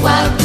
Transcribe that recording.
24